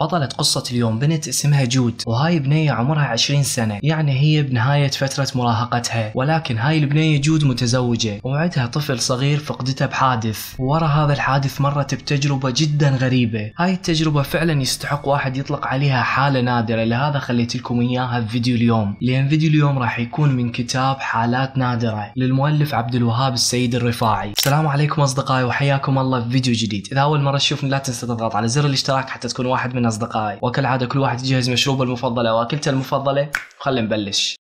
بطلة قصة اليوم بنت اسمها جود وهاي بنية عمرها 20 سنة. يعني هي بنهاية فترة مراهقتها. ولكن هاي البنية جود متزوجة وعندها طفل صغير فقدته بحادث. وورا هذا الحادث مرت بتجربة جدا غريبة. هاي التجربة فعلا يستحق واحد يطلق عليها حالة نادرة. لهذا خليت لكم إياها بفيديو اليوم. لأن فيديو اليوم راح يكون من كتاب حالات نادرة للمؤلف عبد الوهاب السيد الرفاعي. السلام عليكم أصدقائي وحياكم الله في فيديو جديد. إذا أول مرة تشوفني لا تنسى تضغط على زر الاشتراك حتى تكون واحد من أصدقائي. وكالعادة كل واحد يجهز مشروبه المفضل أو اكلته المفضلة. وخلينا نبلش.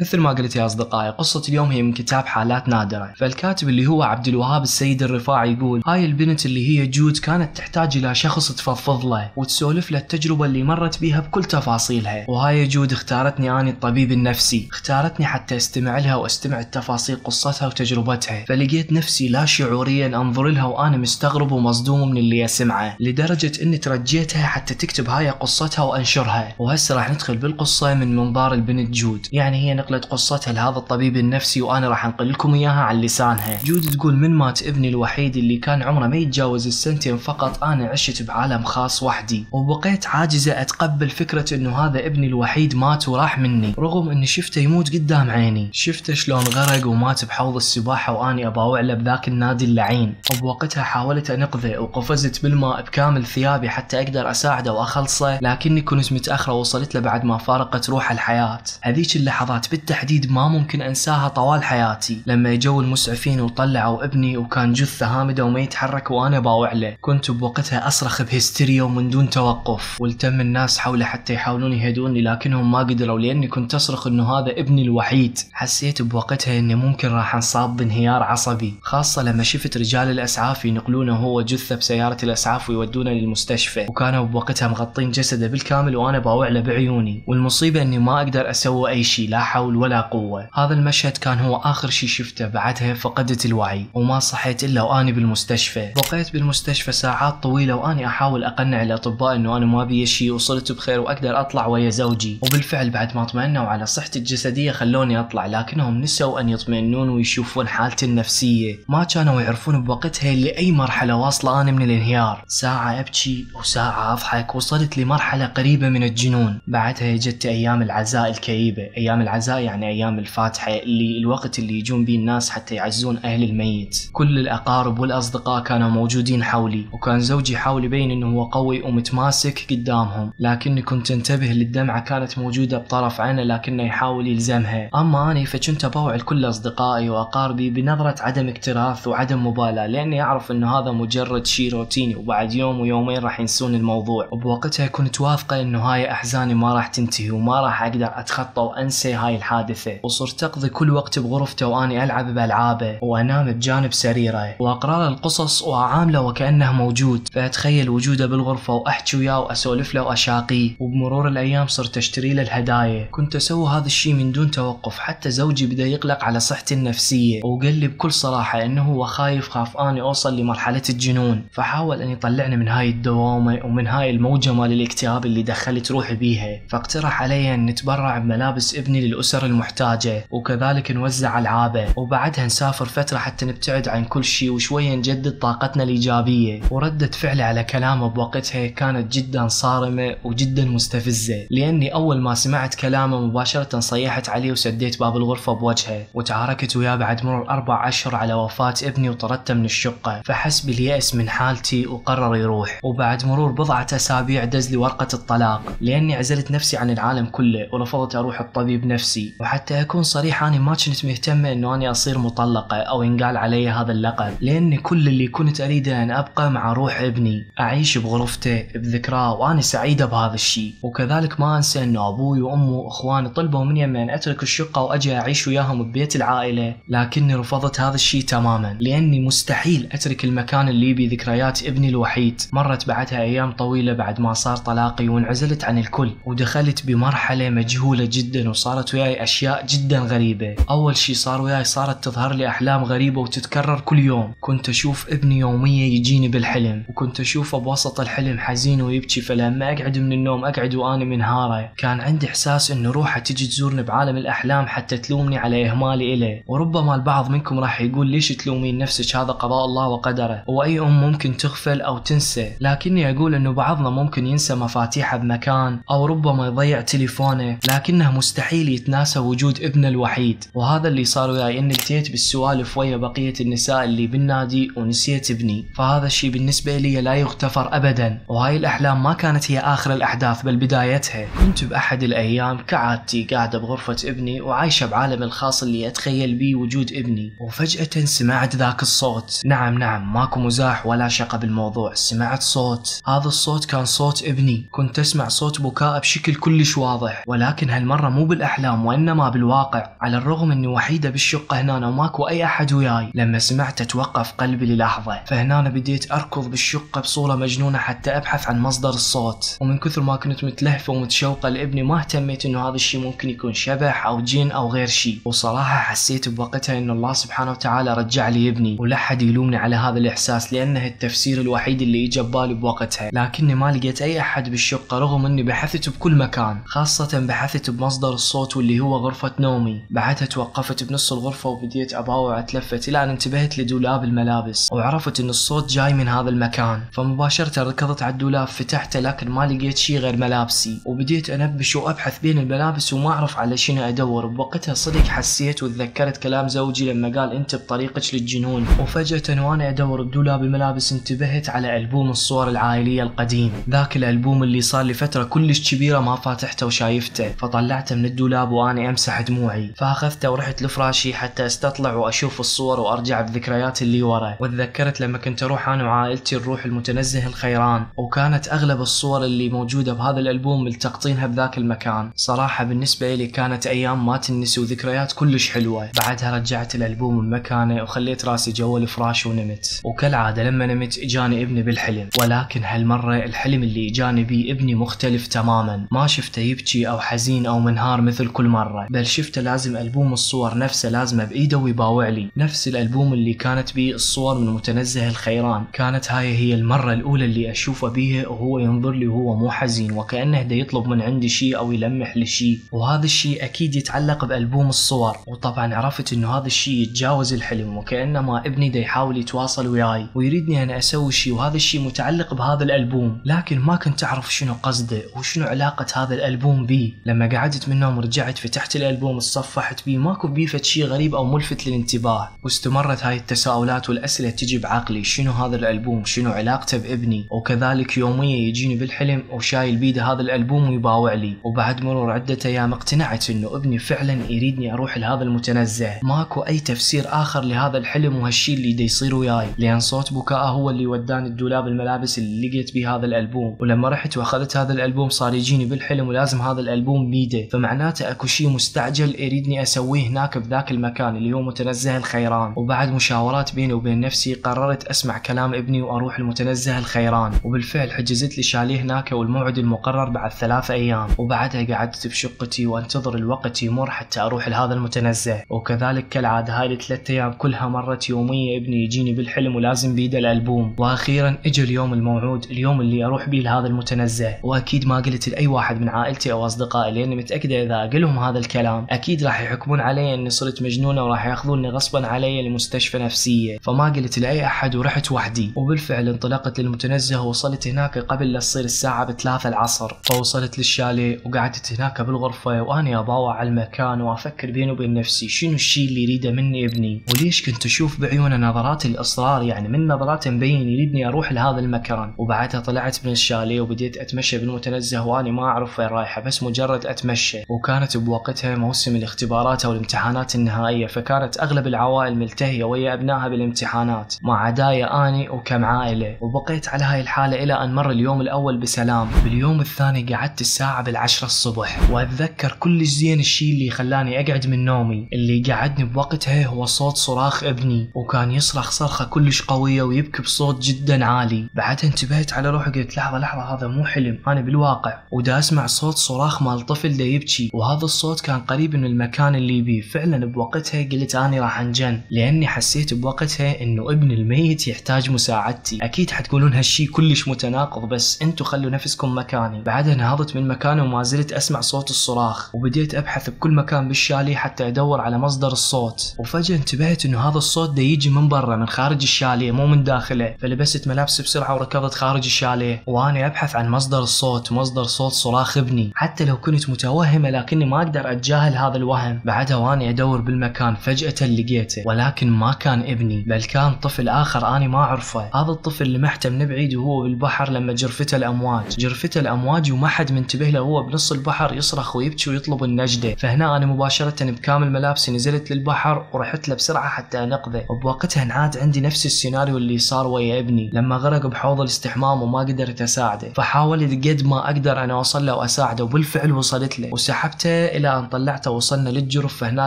مثل ما قلت يا أصدقائي قصة اليوم هي من كتاب حالات نادرة. فالكاتب اللي هو عبد الوهاب السيد الرفاعي يقول هاي البنت اللي هي جود كانت تحتاج إلى شخص تفضفض له وتسولف له التجربة اللي مرت بيها بكل تفاصيلها. وهاي جود اختارتني اني الطبيب النفسي اختارتني حتى أستمع لها وأستمع لتفاصيل قصتها وتجربتها. فلقيت نفسي لا شعوريا أنظر لها وأنا مستغرب ومصدوم من اللي أسمعه لدرجة إني ترجيتها حتى تكتب هاي قصتها وأنشرها. وهسه راح ندخل بالقصة من منظار البنت جود. يعني هي نقلت قصتها لهذا الطبيب النفسي وأنا راح أنقل لكم إياها عن لسانها. جود تقول من مات ابني الوحيد اللي كان عمره ما يتجاوز السنتين فقط أنا عشت بعالم خاص وحدي. وبقيت عاجزة أتقبل فكرة إنه هذا ابني الوحيد مات وراح مني. رغم إني شفته يموت قدام عيني. شفته شلون غرق ومات بحوض السباحة وأني أباوع له بذاك النادي اللعين. وبوقتها حاولت انقذه وقفزت بالماء بكامل ثيابي حتى أقدر أساعده وأخلصه لكني كنت متأخرة وصلت له بعد ما فارقت روح الحياة. هذيك اللحظات بالتحديد ما ممكن أنساها طوال حياتي. لما اجوا المسعفين وطلعوا ابني وكان جثة هامدة وما يتحرك وأنا باوع له. كنت بوقتها أصرخ بهستيريا ومن دون توقف. والتم الناس حوله حتى يحاولون يهدوني لكنهم ما قدروا لأني كنت أصرخ إنه هذا ابني الوحيد. حسيت بوقتها اني ممكن راح أنصاب بانهيار عصبي. خاصة لما شفت رجال الأسعاف ينقلونه هو جثة بسيارة الأسعاف ويودونه للمستشفى. وكانوا بوقتها مغطين جسده بالكامل وأنا باوع له بعيوني. والمصيبة إني ما أقدر أسوي أي شيء لا حول ولا قوة. هذا المشهد كان هو آخر شيء شفته بعدها فقدت الوعي وما صحيت إلا وأني بالمستشفى. بقيت بالمستشفى ساعات طويلة وأني أحاول أقنع الأطباء إنه أنا ما بي شيء وصرت بخير وأقدر أطلع ويا زوجي. وبالفعل بعد ما اطمئنوا على صحتي الجسدية خلوني أطلع لكنهم نسوا أن يطمئنون ويشوفون حالتي النفسية. ما كانوا يعرفون بوقتها لأي مرحلة واصلة أنا من الانهيار. ساعة أبكي وساعة أضحك وصلت لمرحلة قريبة من الجنون. بعدها جت أيام العزاء الكئيبة أيام العزاء يعني أيام الفاتحة اللي الوقت اللي يجون به الناس حتى يعزون أهل الميت. كل الأقارب والأصدقاء كانوا موجودين حولي وكان زوجي يحاول يبين إنه هو قوي ومتماسك قدامهم. لكني كنت انتبه للدمعة كانت موجودة بطرف عينه لكنه يحاول يلزمها. أما أني فكنت ابوع لكل أصدقائي وأقاربي بنظرة عدم اكتراث وعدم مبالاة لأني أعرف إنه هذا مجرد شيء روتيني وبعد يوم ويومين راح ينسون الموضوع. وبوقتها كنت واثقة إنه هاي أحزاني ما راح تنتهي وما راح أقدر أتخطى وأنسى هاي الحادثة. وصرت أقضي كل وقت بغرفته وأني ألعب بألعابه. وأنام بجانب سريره. وأقرأ له القصص وأعامله وكأنه موجود. فأتخيل وجوده بالغرفة وأحكي وياه وأسولف له وأشاقيه. وبمرور الأيام صرت أشتري له الهدايا. كنت أسوي هذا الشيء من دون توقف. حتى زوجي بدأ يقلق على صحتي النفسية. وقال لي بكل صراحة إنه هو خايف خاف أني أوصل لمرحلة الجنون. فحاول أن يطلعني من هاي الدوامة ومن هاي الموجه مال الاكتئاب اللي دخلت روحي بيها. فاقترح علي أن نتبرع بملابس ابني للاسر المحتاجة وكذلك نوزع ألعابه. وبعدها نسافر فترة حتى نبتعد عن كل شيء وشوية نجدد طاقتنا الإيجابية. وردة فعلي على كلامه بوقتها كانت جدا صارمة وجدا مستفزة. لأني أول ما سمعت كلامه مباشرة صيحت عليه وسديت باب الغرفة بوجهه. وتعاركت وياه بعد مرور أربع اشهر على وفاة ابني وطردته من الشقة. فحس بالياس من حالتي وقرر يروح. وبعد مرور بضعة أسابيع دز لي ورقه الطلاق. لأني عزلت نفسي عن العالم كله ورفضت أروح الطبيب نفسي. وحتى أكون صريح أنا ما كنت مهتمه إنه اني أصير مطلقة أو ينقال علي هذا اللقب لاني كل اللي كنت اريده أن أبقى مع روح ابني أعيش بغرفته بذكراه وأنا سعيدة بهذا الشيء. وكذلك ما أنسى إنه أبوي وامي وإخواني طلبوا مني ان أترك الشقة وأجي أعيش وياهم ببيت العائلة لكني رفضت هذا الشيء تماما. لأني مستحيل أترك المكان اللي بي ذكريات ابني الوحيد. مرت بعدها أيام طويلة بعد ما صار طلاقي وانعزلت عن الكل ودخلت بمرحلة مجهولة جدا وصارت وياي وياي أشياء جدا غريبة. أول شي صار وياي صارت تظهر لي أحلام غريبة وتتكرر كل يوم. كنت أشوف ابني يوميا يجيني بالحلم وكنت اشوفه بوسط الحلم حزين ويبكي فلما أقعد من النوم أقعد وأنا منهاره كان عندي إحساس إنه روحه تجي تزورني بعالم الأحلام حتى تلومني على إهمالي إله وربما البعض منكم راح يقول ليش تلومين نفسك هذا قضاء الله وقدره؟ وأي أم ممكن تغفل أو تنسى. لكني أقول إنه بعضنا ممكن ينسى مفاتيحه بمكان أو ربما يضيع تليفونه. لكنه مستحيل يتناسى وجود ابنه الوحيد. وهذا اللي صار وياي إني التيت بالسوالف ويا بقية النساء اللي بالنادي ونسيت ابني. فهذا الشيء بالنسبة لي لا يغتفر ابدا. وهاي الأحلام ما كانت هي آخر الأحداث بل بدايتها. كنت بأحد الأيام كعادتي قاعدة بغرفة ابني وعايشة بعالم الخاص اللي أتخيل بيه وجود ابني. وفجأة سمعت ذاك الصوت. نعم نعم ماكو مزاح ولا شقة بالموضوع. سمعت صوت. هذا الصوت كان صوت ابني. كنت أسمع صوت بكاء بشكل كلش واضح. ولكن هالمرة مو بالأحلام وإنما بالواقع على الرغم إني وحيدة بالشقة هنا وماكو أي أحد وياي لما سمعت توقف قلبي للحظة. فهنا بديت أركض بالشقة بصورة مجنونة حتى أبحث عن مصدر الصوت. ومن كثر ما كنت متلهفة ومتشوقة لابني ما اهتميت إنه هذا الشيء ممكن يكون شبح أو جن أو غير شيء وصراحة حسيت بوقتها انه الله سبحانه وتعالى رجع لي ابني ولا حد يلومني على هذا الإحساس لأنه التفسير الوحيد اللي اجى ببالي بوقتها. لكني ما لقيت أي أحد بالشقة رغم إني بحثت بكل مكان خاصة بحثت بمصدر الصوت واللي هو غرفة نومي. بعدها توقفت بنص الغرفة وبديت اباوع أتلفت إلى أن انتبهت لدولاب الملابس وعرفت إن الصوت جاي من هذا المكان. فمباشرة ركضت على الدولاب فتحته لكن ما لقيت شيء غير ملابسي. وبديت أنبش وأبحث بين الملابس وما أعرف على شنو أدور. بوقتها صدق حسيت وتذكرت كلام زوجي لما قال أنت بطريقك للجنون. وفجأة وأنا أدور بدولاب الملابس انتبهت على ألبوم الصور العائلية القديم. ذاك الألبوم اللي صار لي فتره كلش كبيرة ما فاتحته وشايفته. فطلعته من الدولاب وأنا امسح دموعي. فاخذته ورحت لفراشي حتى استطلع واشوف الصور وارجع بذكريات اللي ورا وتذكرت لما كنت أروح أنا وعائلتي نروح المتنزه الخيران. وكانت اغلب الصور اللي موجودة بهذا الألبوم ملتقطينها بذاك المكان. صراحة بالنسبة لي كانت أيام ما تنسي وذكريات كلش حلوة. بعدها رجعت الألبوم من مكانه وخليت راسي جوا الفراش ونمت. وكالعادة لما نمت إجاني ابني بالحلم. ولكن هالمرة الحلم اللي إجاني بيه ابني مختلف تماما. ما شفته يبكي أو حزين أو منهار مثل كل مره بل شفته لازم ألبوم الصور نفسه لازمه بإيده ويباوع لي. نفس الألبوم اللي كانت بيه الصور من متنزه الخيران. كانت هاي هي المرة الأولى اللي أشوفه بيها وهو ينظر لي وهو مو حزين وكأنه دا يطلب من عندي شيء أو يلمح لي شيء. وهذا الشيء أكيد يتعلق بألبوم الصور. وطبعا عرفت إنه هذا الشيء يتجاوز الحلم وكانما ابني دا يحاول يتواصل وياي. ويريدني أنا أسوي شيء وهذا الشيء متعلق بهذا الألبوم. لكن ما كنت أعرف شنو قصده وشنو علاقة هذا الألبوم بي. لما قعدت من النوم رجعت فتحت الألبوم تصفحت بيه. ماكو بيه فد شيء غريب أو ملفت للانتباه. واستمرت هاي التساؤلات والأسئلة تجي بعقلي. شنو هذا الألبوم؟ شنو علاقته بابني؟ وكذلك يوميا يجيني بالحلم وشايل بيده هذا الألبوم ويباوع لي وبعد مرور عدة أيام اقتنعت إنه ابني فعلا يريدني أروح لهذا المتنزه. ماكو أي تفسير آخر لهذا الحلم وهالشي اللي دا يصير وياي. لأن صوت بكاءه هو اللي وداني الدولاب الملابس اللي لقيت بيه هذا الألبوم. ولما رحت وأخذت هذا الألبوم صار يجيني بالحلم ولازم هذا الألبوم بيده. فمعناته أكو شيء مستعجل يريدني أسويه هناك بذاك المكان اللي هو متنزه الخيران. وبعد مشاورات بيني وبين نفسي قررت أسمع كلام ابني وأروح المتنزه الخيران. وبالفعل حجزت لي شاليه هناك والموعد المقرر بعد ثلاث أيام. وبعدها قعدت بشقتي وأنتظر الوقت يمر حتى أروح لهذا المتنزه. وكذلك كالعادة هاي الثلاث أيام كلها مرت يوميا ابني يجيني بالحلم ولازم بيده الألبوم. وأخيرا اجى اليوم الموعود اليوم اللي أروح بيه لهذا المتنزه. وأكيد ما قلت لأي واحد من عائلتي أو أصدقائي لأني متأكدة إذا أقلهم هذا الكلام. أكيد راح يحكمون علي إني صرت مجنونة وراح يأخذوني غصبا علي لمستشفى نفسية. فما قلت لأي أحد ورحت وحدي. وبالفعل انطلقت للمتنزه ووصلت هناك قبل لا تصير الساعة بثلاثة العصر. فوصلت للشاليه وقعدت هناك بالغرفة وأني اباوع على المكان وأفكر بيني وبين نفسي شنو الشيء اللي يريده مني ابني؟ وليش كنت أشوف بعيونه نظرات الإصرار؟ يعني من نظراته مبين يريدني أروح لهذا المكان. وبعدها طلعت من الشاليه وبديت أتمشى بالمتنزه وأني ما أعرف وين رايحة بس مجرد أتمشى. وكانت بوقتها موسم الاختبارات أو الامتحانات النهائية فكانت أغلب العوائل ملتهية ويا ابنائها بالامتحانات ما عدايا آني وكم عائلة. وبقيت على هاي الحالة إلى أن مر اليوم الأول بسلام. باليوم الثاني قعدت الساعة بالعشرة الصبح. وأتذكر كل زين الشيء اللي خلاني أقعد من نومي. اللي قعدني بوقتها هو صوت صراخ ابني وكان يصرخ صرخة كلش قوية ويبكي بصوت جدا عالي. بعدها انتبهت على روحي قلت لحظة لحظة هذا مو حلم أنا بالواقع. ودا أسمع صوت صراخ مال طفل دا يبكي. وهذا الصوت كان قريب من المكان اللي بيه فعلا بوقتها قلت اني راح أنجن لأني حسيت بوقتها إنه ابن الميت يحتاج مساعدتي. أكيد حتقولون هالشي كلش متناقض بس انتو خلوا نفسكم مكاني. بعدها نهضت من مكاني وما زلت أسمع صوت الصراخ. وبديت أبحث بكل مكان بالشاليه حتى أدور على مصدر الصوت. وفجأة انتبهت إنه هذا الصوت ده يجي من برا من خارج الشاليه مو من داخله. فلبست ملابسي بسرعة وركضت خارج الشاليه. وأنا أبحث عن مصدر الصوت مصدر صوت صراخ ابني. حتى لو كنت متوهمة لكني ما أقدر أتجاهل هذا الوهم. بعدها وأني أدور بالمكان فجأة لقيته. ولكن ما كان ابني بل كان طفل آخر أني ما أعرفه. هذا الطفل لمحته من بعيد وهو بالبحر لما جرفته الأمواج. جرفته الأمواج وما حد منتبه له. وهو بنص البحر يصرخ ويبكي ويطلب النجدة. فهنا أنا مباشرة بكامل ملابسي نزلت للبحر ورحت له بسرعة حتى أنقذه. وبوقتها انعاد عندي نفس السيناريو اللي صار ويا ابني. لما غرق بحوض الاستحمام وما قدرت أساعده. فحاولت قد ما أقدر أنا أوصل له وأساعده وبالفعل وصلت له. وسحبته إلى أن طلعته وصلنا للجرف فهنا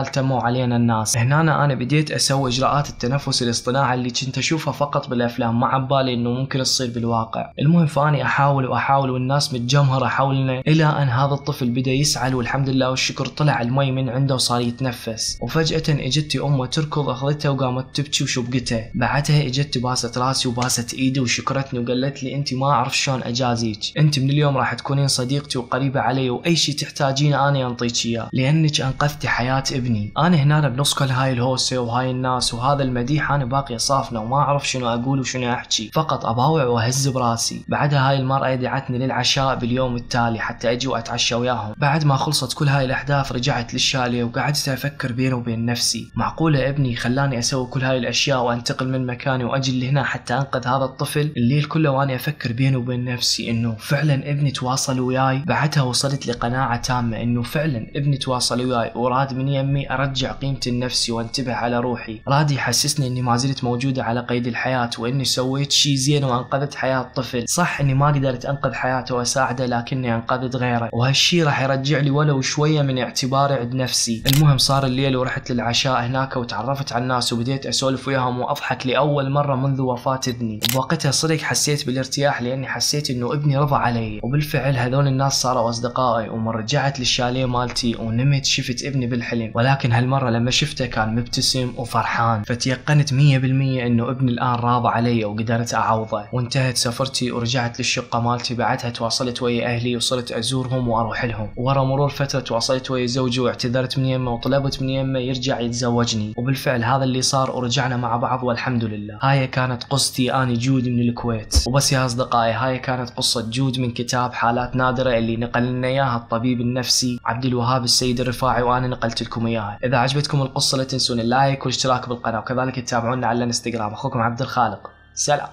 التموا علينا الناس. هنا أنا بديت أسوي إجراءات التنفس الاصطناعي اللي كنت أشوفها فقط بالأفلام ما عبالي إنه ممكن تصير بالواقع. المهم فأني أحاول وأحاول والناس متجمهرة حولنا إلى أن هذا الطفل بدأ يسعل والحمد لله والشكر طلع المي من عنده وصار يتنفس. وفجأة اجتي أمه تركض اخذته وقامت تبكي وشبقته بعدها إجت باست راسي وباست إيدي وشكرتني وقالت لي أنت ما أعرف شلون أجازيك. أنت من اليوم راح تكونين صديقتي وقريبة علي وأي شيء تحتاجينه أنا انطيك اياه لأنك انقذتي حياة ابني. أنا هنا بنص كل هاي الهوسة وهاي الناس وهذا المديح أنا باقي صافنه وما أعرف شنو أقول وشنو أحكي. فقط اباوع وأهز براسي. بعدها هاي المرأة دعتني للعشاء باليوم التالي حتى أجي وأتعشى وياهم. بعد ما خلصت كل هاي الأحداث رجعت للشاليه وقعدت أفكر بيني وبين نفسي. معقولة ابني خلاني أسوي كل هاي الأشياء وأنتقل من مكاني وأجي لهنا حتى أنقذ هذا الطفل؟ الليل كله وأنا أفكر بيني وبين نفسي إنه فعلا ابني تواصل وياي. بعدها وصلت لقناعة تامة إنه فعلا ابني تواصل وياي وراد من يمي أرجع قيمتي لنفسي وانتبه على روحي. راد يحسسني إني ما زلت موجودة على قيد الحياة وإني سويت شيء زين وأنقذت حياة طفل. صح إني ما قدرت أنقذ حياته وأساعده لكني أنقذت غيره. وهالشي راح يرجع لي ولو شوية من اعتباري عند نفسي. المهم صار الليل ورحت للعشاء هناك وتعرفت على الناس وبديت أسولف وياهم وأضحك لأول مرة منذ وفاة ابني. بوقتها صدق حسيت بالارتياح لأني حسيت إنه ابني رضى علي. وبالفعل هذول الناس صاروا أصدقائي ومن رجعت للشاليه مالتي. ونمت شفت ابني بالحلم. ولكن هالمرة لما شفته كان مبتسم وفرحان. فتيقنت 100% إنه ابني الآن راضى علي وقدرت أعوضه. وانتهت سفرتي ورجعت للشقة مالتي. بعدها تواصلت ويا أهلي وصرت أزورهم وأروح لهم. ورا مرور فترة تواصلت ويا زوجي واعتذرت من يمه وطلبت من يمه يرجع يتزوجني. وبالفعل هذا اللي صار ورجعنا مع بعض والحمد لله. هاي كانت قصتي اني جود من الكويت. وبس يا أصدقائي هاي كانت قصة جود من كتاب حالات نادرة اللي نقل لنا إياها الطبيب النفسي عبد الوهاب. السيد الرفاعي وأنا نقلت لكم إياها. إذا عجبتكم القصة لا تنسون ال like والاشتراك بالقناة وكذلك تتابعونا على الانستغرام. أخوكم عبد الخالق. سلام.